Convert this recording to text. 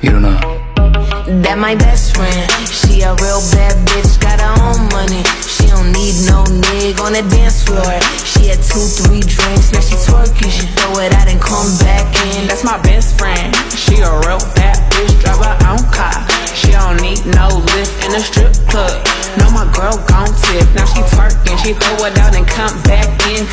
You don't know. That my best friend. She a real bad bitch, got her own money. She don't need no nigga on the dance floor. She had two, three drinks, now she twerking. She throw it out and come back in. That's my best friend. She a real bad bitch, drive her own car. She don't need no lift in a strip club. No, my girl gon' tip. Now she twerking, she throw it out and come back in.